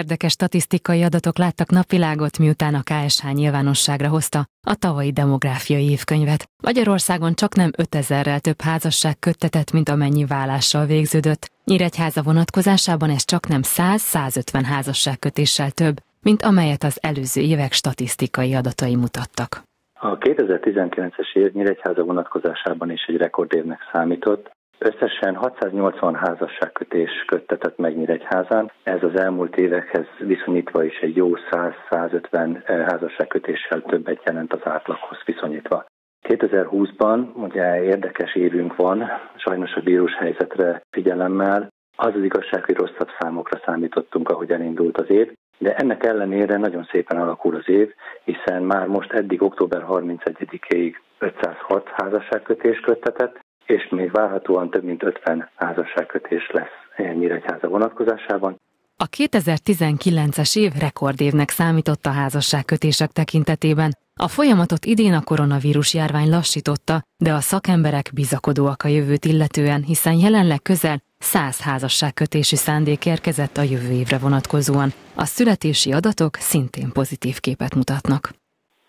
Érdekes statisztikai adatok láttak napvilágot, miután a KSH nyilvánosságra hozta a tavalyi demográfiai évkönyvet. Magyarországon csak nem 5000-rel több házasság köttetett, mint amennyi vállással végződött. Nyíregyháza vonatkozásában ez csak nem 100-150 házasságkötéssel több, mint amelyet az előző évek statisztikai adatai mutattak. A 2019-es év Nyíregyháza vonatkozásában is egy rekordévnek számított, Összesen 680 házasságkötés köttetett meg Nyíregyházán. Ez az elmúlt évekhez viszonyítva is egy jó 100-150 eh, házasságkötéssel többet jelent az átlaghoz viszonyítva. 2020-ban ugye érdekes évünk van, sajnos a vírus helyzetre figyelemmel. Az az igazság, hogy rosszabb számokra számítottunk, ahogy elindult az év, de ennek ellenére nagyon szépen alakul az év, hiszen már most eddig október 31-ig 506 házasságkötés köttetett, és még várhatóan több mint 50 házasságkötés lesz Nyíregyháza vonatkozásában. A 2019-es év rekordévnek számított a házasságkötések tekintetében. A folyamatot idén a koronavírus járvány lassította, de a szakemberek bizakodóak a jövőt illetően, hiszen jelenleg közel 100 házasságkötési szándék érkezett a jövő évre vonatkozóan. A születési adatok szintén pozitív képet mutatnak.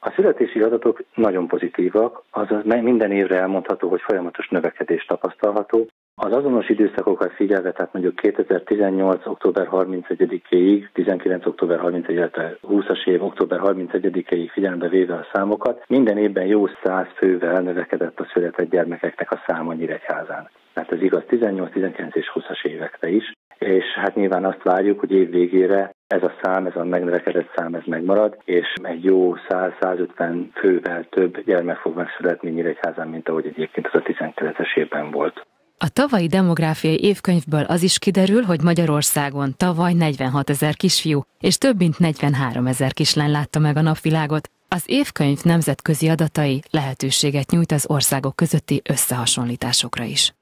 A születési adatok nagyon pozitívak, azaz minden évre elmondható, hogy folyamatos növekedés tapasztalható. Az azonos időszakokat figyelve, tehát mondjuk 2018. október 31-ig, 19. október 31 illetve 20-as év október 31-ig figyelembe véve a számokat, minden évben jó 100 fővel növekedett a született gyermekeknek a száma Nyíregyházán. Tehát ez igaz 18, 19 és 20-as évekre is és hát nyilván azt várjuk, hogy év végére ez a szám, ez a megnövekedett szám, ez megmarad, és egy jó 100-150 fővel több gyermek fog megszületni Nyíregyházán, mint ahogy egyébként az a 19-es évben volt. A tavalyi demográfiai évkönyvből az is kiderül, hogy Magyarországon tavaly 46 ezer kisfiú és több mint 43 ezer kislány látta meg a napvilágot. Az évkönyv nemzetközi adatai lehetőséget nyújt az országok közötti összehasonlításokra is.